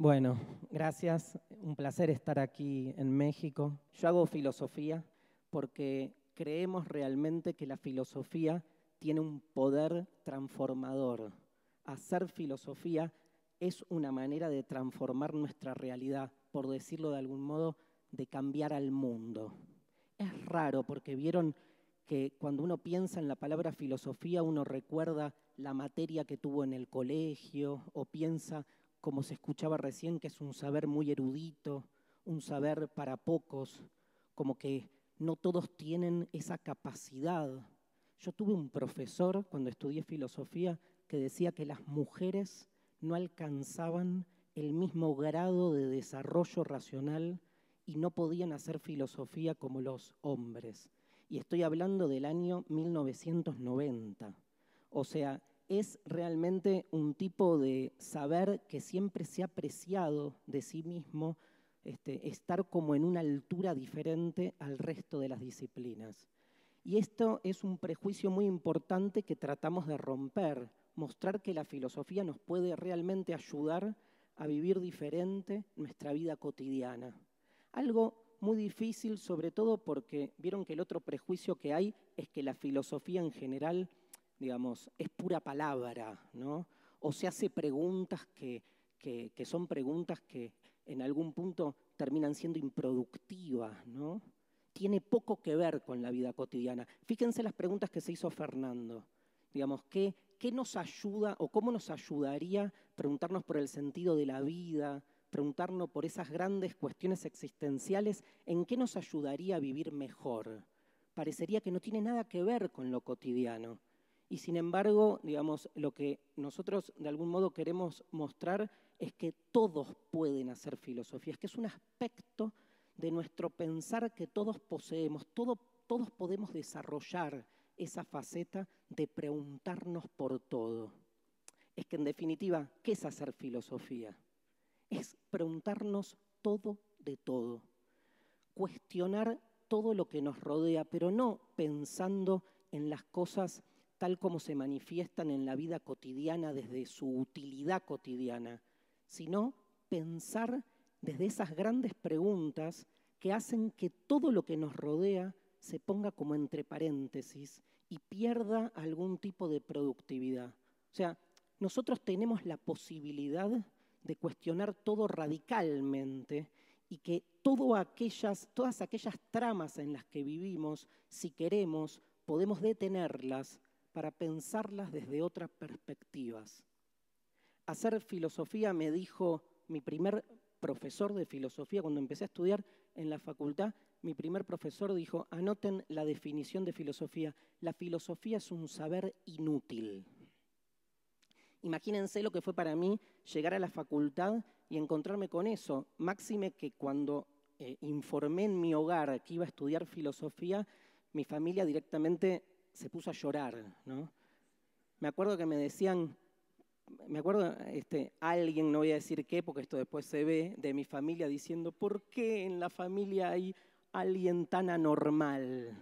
Bueno, gracias. Un placer estar aquí en México. Yo hago filosofía porque creemos realmente que la filosofía tiene un poder transformador. Hacer filosofía es una manera de transformar nuestra realidad, por decirlo de algún modo, de cambiar al mundo. Es raro porque vieron que cuando uno piensa en la palabra filosofía uno recuerda la materia que tuvo en el colegio o piensa, como se escuchaba recién, que es un saber muy erudito, un saber para pocos, como que no todos tienen esa capacidad. Yo tuve un profesor cuando estudié filosofía que decía que las mujeres no alcanzaban el mismo grado de desarrollo racional y no podían hacer filosofía como los hombres. Y estoy hablando del año 1990. O sea, es realmente un tipo de saber que siempre se ha apreciado de sí mismo, este, estar como en una altura diferente al resto de las disciplinas. Y esto es un prejuicio muy importante que tratamos de romper, mostrar que la filosofía nos puede realmente ayudar a vivir diferente nuestra vida cotidiana. Algo muy difícil, sobre todo porque vieron que el otro prejuicio que hay es que la filosofía en general, digamos, es pura palabra, ¿no? O se hace preguntas que, que, son preguntas que en algún punto terminan siendo improductivas, ¿no? Tiene poco que ver con la vida cotidiana. Fíjense las preguntas que se hizo Fernando. Digamos, ¿qué, ¿qué nos ayuda o cómo nos ayudaría preguntarnos por el sentido de la vida, preguntarnos por esas grandes cuestiones existenciales, ¿en qué nos ayudaría a vivir mejor? Parecería que no tiene nada que ver con lo cotidiano. Y sin embargo, digamos, lo que nosotros de algún modo queremos mostrar es que todos pueden hacer filosofía, es que es un aspecto de nuestro pensar que todos poseemos, todos podemos desarrollar esa faceta de preguntarnos por todo. Es que en definitiva, ¿qué es hacer filosofía? Es preguntarnos todo de todo, cuestionar todo lo que nos rodea, pero no pensando en las cosas tal como se manifiestan en la vida cotidiana desde su utilidad cotidiana, sino pensar desde esas grandes preguntas que hacen que todo lo que nos rodea se ponga como entre paréntesis y pierda algún tipo de productividad. O sea, nosotros tenemos la posibilidad de cuestionar todo radicalmente y que todas aquellas tramas en las que vivimos, si queremos, podemos detenerlas para pensarlas desde otras perspectivas. Hacer filosofía me dijo mi primer profesor de filosofía cuando empecé a estudiar en la facultad, mi primer profesor dijo, anoten la definición de filosofía, la filosofía es un saber inútil. Imagínense lo que fue para mí llegar a la facultad y encontrarme con eso. Máxime que cuando eh, informé en mi hogar que iba a estudiar filosofía, mi familia directamente se puso a llorar. ¿no? Me acuerdo que me decían, me acuerdo este, alguien, no voy a decir qué, porque esto después se ve, de mi familia diciendo, ¿por qué en la familia hay alguien tan anormal?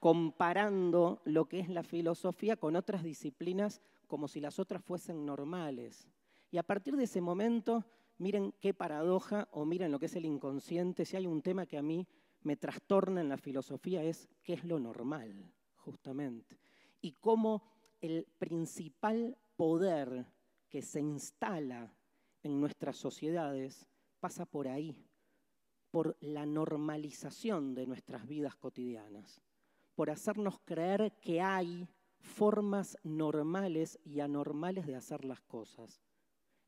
Comparando lo que es la filosofía con otras disciplinas como si las otras fuesen normales. Y a partir de ese momento, miren qué paradoja o miren lo que es el inconsciente. Si hay un tema que a mí me trastorna en la filosofía es qué es lo normal, justamente. Y cómo el principal poder que se instala en nuestras sociedades pasa por ahí, por la normalización de nuestras vidas cotidianas, por hacernos creer que hay formas normales y anormales de hacer las cosas.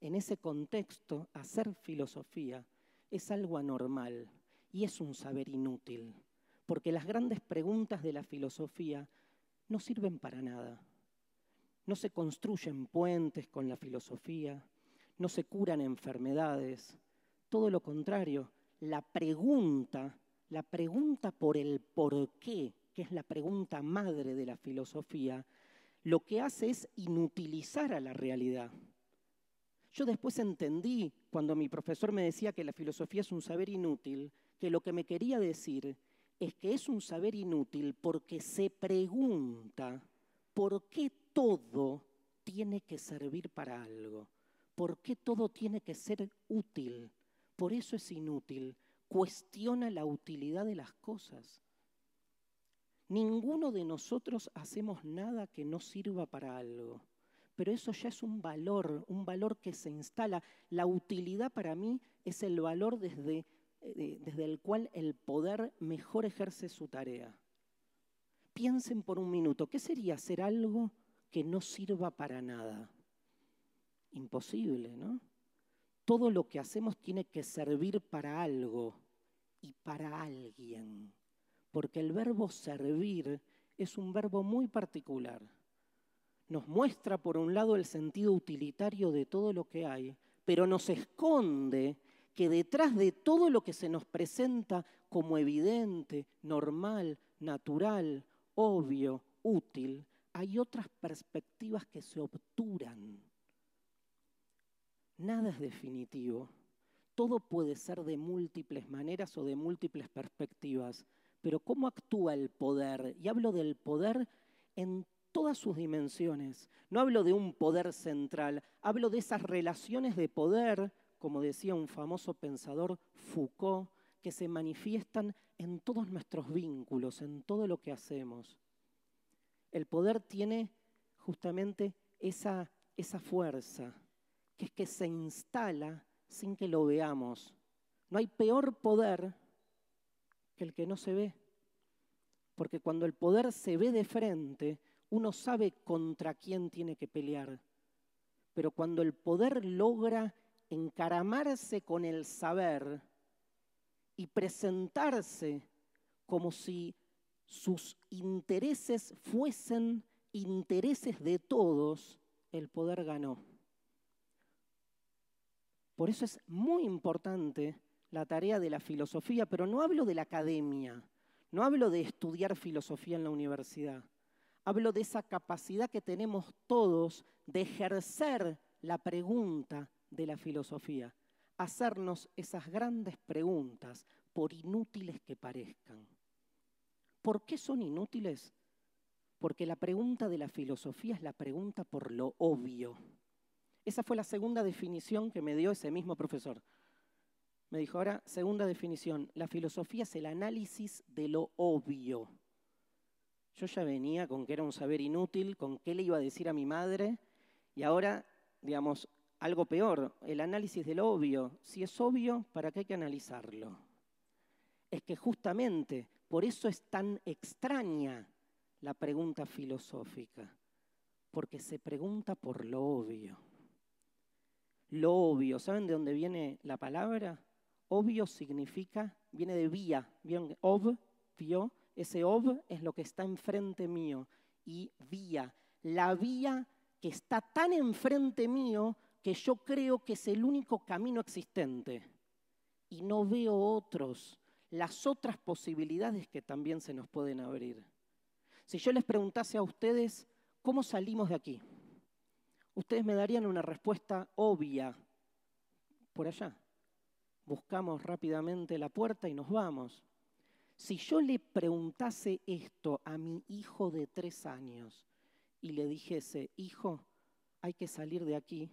En ese contexto, hacer filosofía es algo anormal y es un saber inútil, porque las grandes preguntas de la filosofía no sirven para nada. No se construyen puentes con la filosofía, no se curan enfermedades, todo lo contrario, la pregunta, la pregunta por el por qué, que es la pregunta madre de la filosofía, lo que hace es inutilizar a la realidad. Yo después entendí, cuando mi profesor me decía que la filosofía es un saber inútil, que lo que me quería decir es que es un saber inútil porque se pregunta por qué todo tiene que servir para algo. ¿Por qué todo tiene que ser útil? Por eso es inútil. Cuestiona la utilidad de las cosas. Ninguno de nosotros hacemos nada que no sirva para algo, pero eso ya es un valor, un valor que se instala. La utilidad para mí es el valor desde, eh, desde el cual el poder mejor ejerce su tarea. Piensen por un minuto, ¿qué sería hacer algo que no sirva para nada? Imposible, ¿no? Todo lo que hacemos tiene que servir para algo y para alguien porque el verbo servir es un verbo muy particular. Nos muestra, por un lado, el sentido utilitario de todo lo que hay, pero nos esconde que detrás de todo lo que se nos presenta como evidente, normal, natural, obvio, útil, hay otras perspectivas que se obturan. Nada es definitivo. Todo puede ser de múltiples maneras o de múltiples perspectivas, pero cómo actúa el poder. Y hablo del poder en todas sus dimensiones. No hablo de un poder central, hablo de esas relaciones de poder, como decía un famoso pensador Foucault, que se manifiestan en todos nuestros vínculos, en todo lo que hacemos. El poder tiene justamente esa, esa fuerza, que es que se instala sin que lo veamos. No hay peor poder el que no se ve. Porque cuando el poder se ve de frente, uno sabe contra quién tiene que pelear. Pero cuando el poder logra encaramarse con el saber y presentarse como si sus intereses fuesen intereses de todos, el poder ganó. Por eso es muy importante la tarea de la filosofía, pero no hablo de la academia, no hablo de estudiar filosofía en la universidad, hablo de esa capacidad que tenemos todos de ejercer la pregunta de la filosofía, hacernos esas grandes preguntas, por inútiles que parezcan. ¿Por qué son inútiles? Porque la pregunta de la filosofía es la pregunta por lo obvio. Esa fue la segunda definición que me dio ese mismo profesor. Me dijo, ahora, segunda definición, la filosofía es el análisis de lo obvio. Yo ya venía con que era un saber inútil, con qué le iba a decir a mi madre, y ahora, digamos, algo peor, el análisis de lo obvio. Si es obvio, ¿para qué hay que analizarlo? Es que justamente por eso es tan extraña la pregunta filosófica, porque se pregunta por lo obvio. Lo obvio, ¿saben de dónde viene la palabra? Obvio significa, viene de vía, ¿vieron? Obvio, ese ob es lo que está enfrente mío. Y vía, la vía que está tan enfrente mío que yo creo que es el único camino existente. Y no veo otros, las otras posibilidades que también se nos pueden abrir. Si yo les preguntase a ustedes, ¿cómo salimos de aquí? Ustedes me darían una respuesta obvia por allá buscamos rápidamente la puerta y nos vamos. Si yo le preguntase esto a mi hijo de tres años y le dijese, hijo, hay que salir de aquí,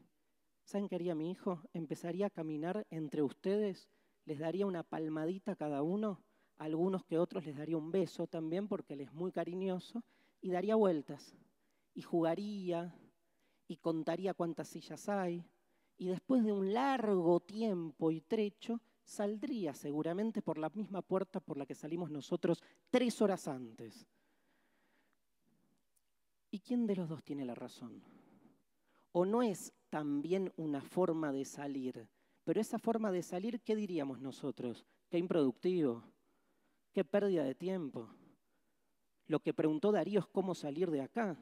¿saben qué haría mi hijo? Empezaría a caminar entre ustedes, les daría una palmadita a cada uno, a algunos que otros les daría un beso también porque él es muy cariñoso, y daría vueltas, y jugaría, y contaría cuántas sillas hay, y después de un largo tiempo y trecho, saldría seguramente por la misma puerta por la que salimos nosotros tres horas antes. ¿Y quién de los dos tiene la razón? ¿O no es también una forma de salir? Pero esa forma de salir, ¿qué diríamos nosotros? Qué improductivo, qué pérdida de tiempo. Lo que preguntó Darío es cómo salir de acá.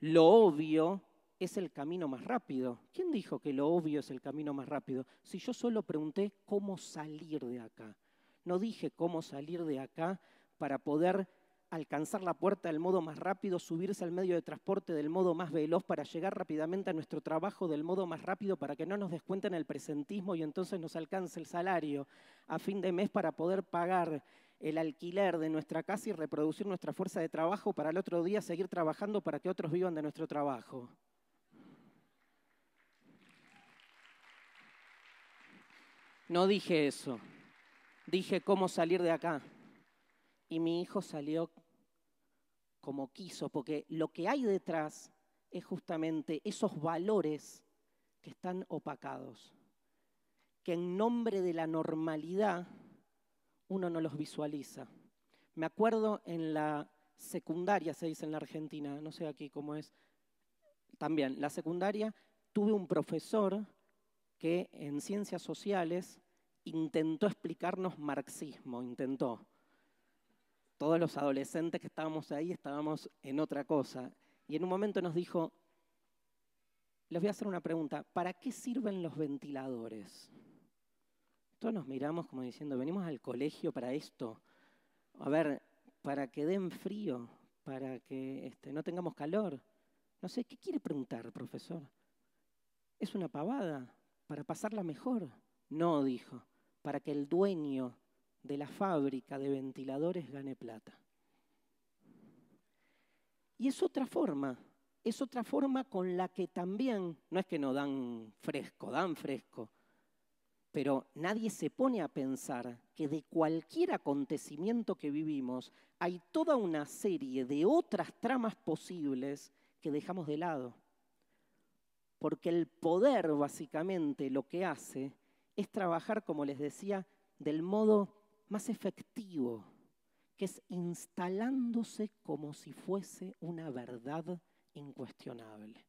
Lo obvio es el camino más rápido. ¿Quién dijo que lo obvio es el camino más rápido? Si yo solo pregunté cómo salir de acá. No dije cómo salir de acá para poder alcanzar la puerta del modo más rápido, subirse al medio de transporte del modo más veloz para llegar rápidamente a nuestro trabajo del modo más rápido para que no nos descuenten el presentismo y entonces nos alcance el salario a fin de mes para poder pagar el alquiler de nuestra casa y reproducir nuestra fuerza de trabajo para el otro día seguir trabajando para que otros vivan de nuestro trabajo. No dije eso. Dije cómo salir de acá. Y mi hijo salió como quiso, porque lo que hay detrás es justamente esos valores que están opacados, que en nombre de la normalidad uno no los visualiza. Me acuerdo en la secundaria, se dice en la Argentina, no sé aquí cómo es, también, la secundaria, tuve un profesor que en ciencias sociales intentó explicarnos marxismo, intentó. Todos los adolescentes que estábamos ahí estábamos en otra cosa. Y en un momento nos dijo, les voy a hacer una pregunta, ¿para qué sirven los ventiladores? Todos nos miramos como diciendo, venimos al colegio para esto. A ver, para que den frío, para que este, no tengamos calor. No sé, ¿qué quiere preguntar, profesor? ¿Es una pavada? ¿Para pasarla mejor? No, dijo, para que el dueño de la fábrica de ventiladores gane plata. Y es otra forma, es otra forma con la que también, no es que no dan fresco, dan fresco, pero nadie se pone a pensar que de cualquier acontecimiento que vivimos hay toda una serie de otras tramas posibles que dejamos de lado. Porque el poder básicamente lo que hace es trabajar, como les decía, del modo más efectivo, que es instalándose como si fuese una verdad incuestionable.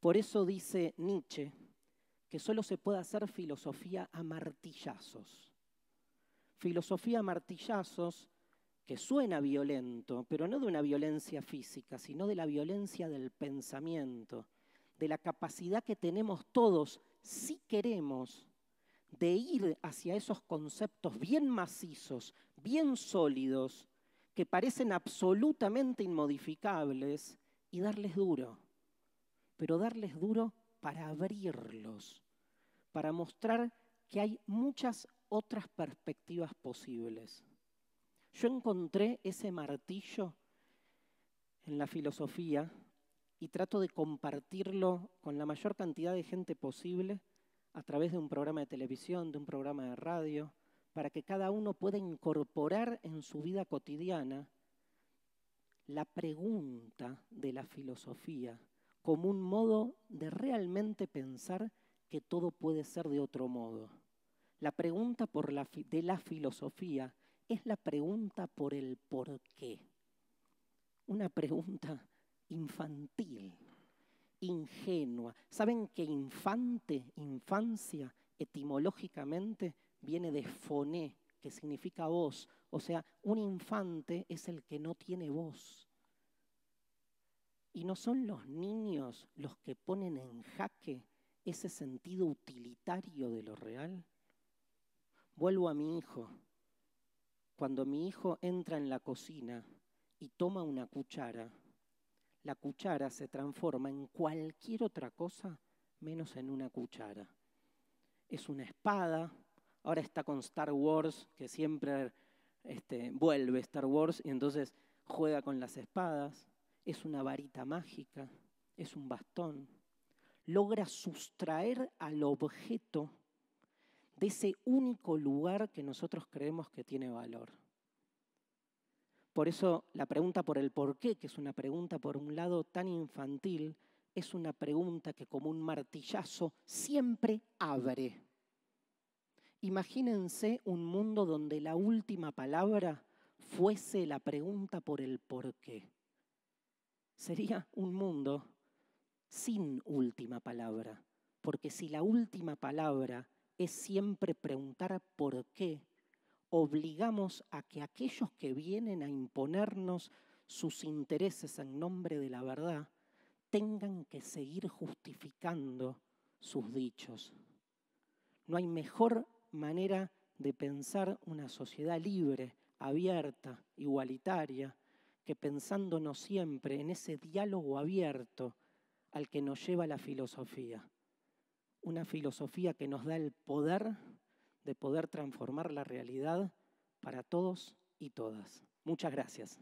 Por eso dice Nietzsche que solo se puede hacer filosofía a martillazos. Filosofía a martillazos que suena violento, pero no de una violencia física, sino de la violencia del pensamiento, de la capacidad que tenemos todos, si queremos, de ir hacia esos conceptos bien macizos, bien sólidos, que parecen absolutamente inmodificables, y darles duro, pero darles duro para abrirlos, para mostrar que hay muchas otras perspectivas posibles. Yo encontré ese martillo en la filosofía y trato de compartirlo con la mayor cantidad de gente posible a través de un programa de televisión, de un programa de radio, para que cada uno pueda incorporar en su vida cotidiana la pregunta de la filosofía como un modo de realmente pensar que todo puede ser de otro modo. La pregunta por la, de la filosofía es la pregunta por el por qué. Una pregunta infantil, ingenua. ¿Saben que infante, infancia, etimológicamente viene de foné, que significa voz? O sea, un infante es el que no tiene voz. Y no son los niños los que ponen en jaque ese sentido utilitario de lo real. Vuelvo a mi hijo. Cuando mi hijo entra en la cocina y toma una cuchara, la cuchara se transforma en cualquier otra cosa menos en una cuchara. Es una espada, ahora está con Star Wars, que siempre este, vuelve Star Wars y entonces juega con las espadas, es una varita mágica, es un bastón. Logra sustraer al objeto de ese único lugar que nosotros creemos que tiene valor. Por eso la pregunta por el por qué, que es una pregunta por un lado tan infantil, es una pregunta que como un martillazo siempre abre. Imagínense un mundo donde la última palabra fuese la pregunta por el por qué. Sería un mundo sin última palabra, porque si la última palabra es siempre preguntar por qué. Obligamos a que aquellos que vienen a imponernos sus intereses en nombre de la verdad tengan que seguir justificando sus dichos. No hay mejor manera de pensar una sociedad libre, abierta, igualitaria, que pensándonos siempre en ese diálogo abierto al que nos lleva la filosofía una filosofía que nos da el poder de poder transformar la realidad para todos y todas. Muchas gracias.